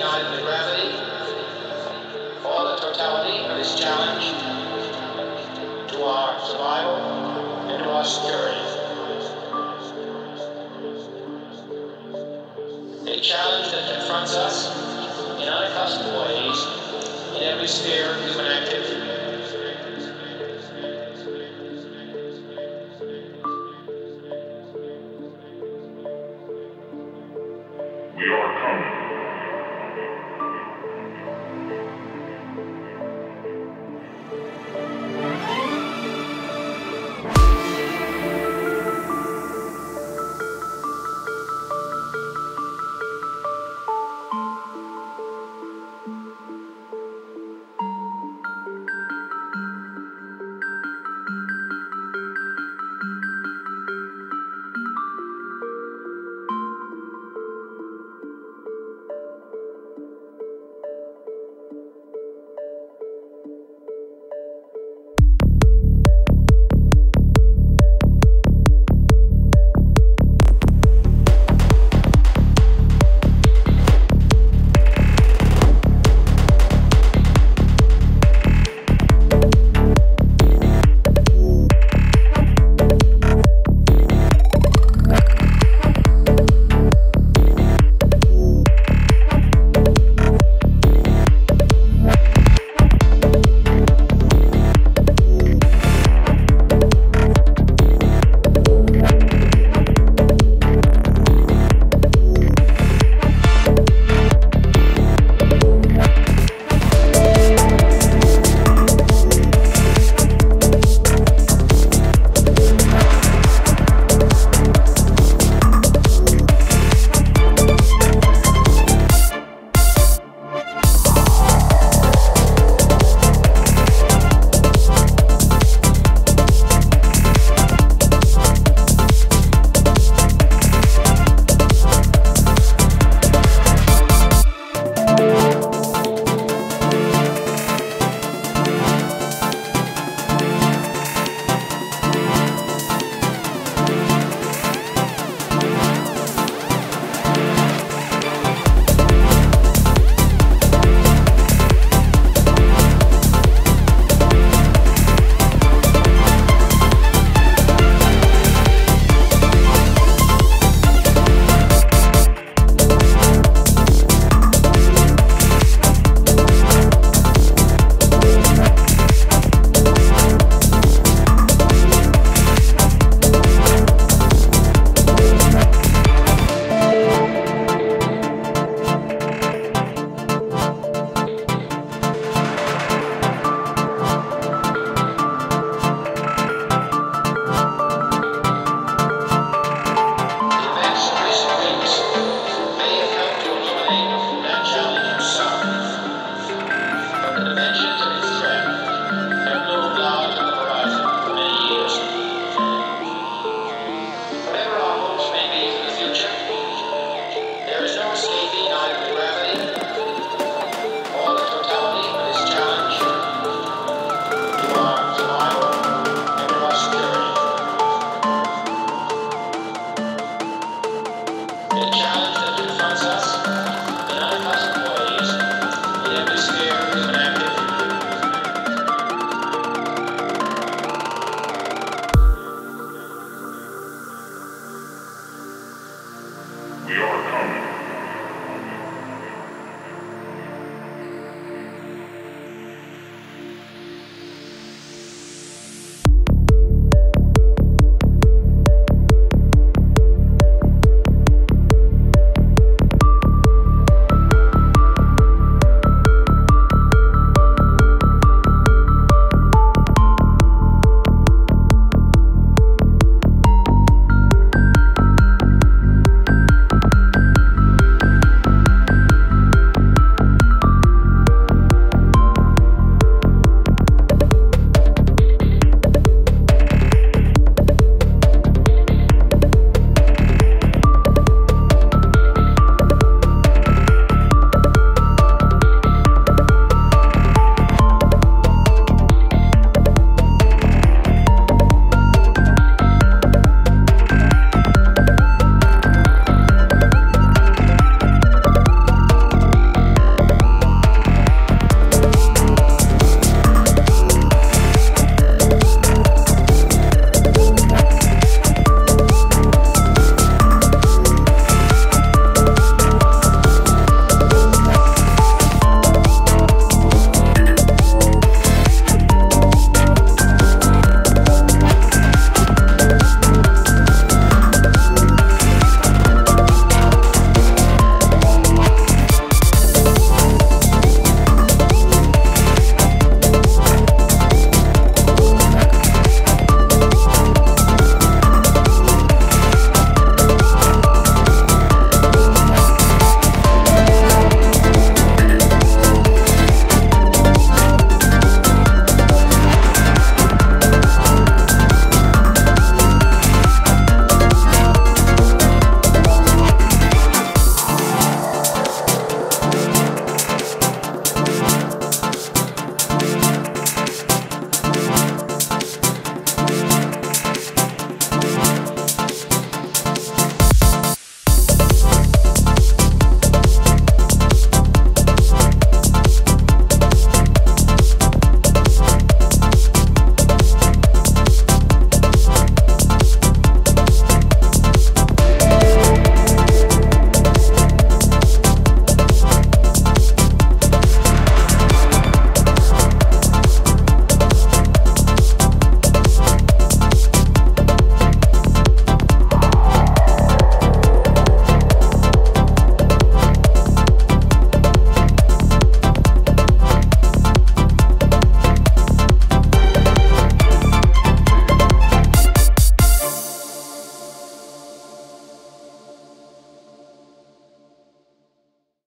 There is the gravity or the totality of this challenge to our survival and to our security. A challenge that confronts us in unaccustomed ways in every sphere of human activity. We are coming.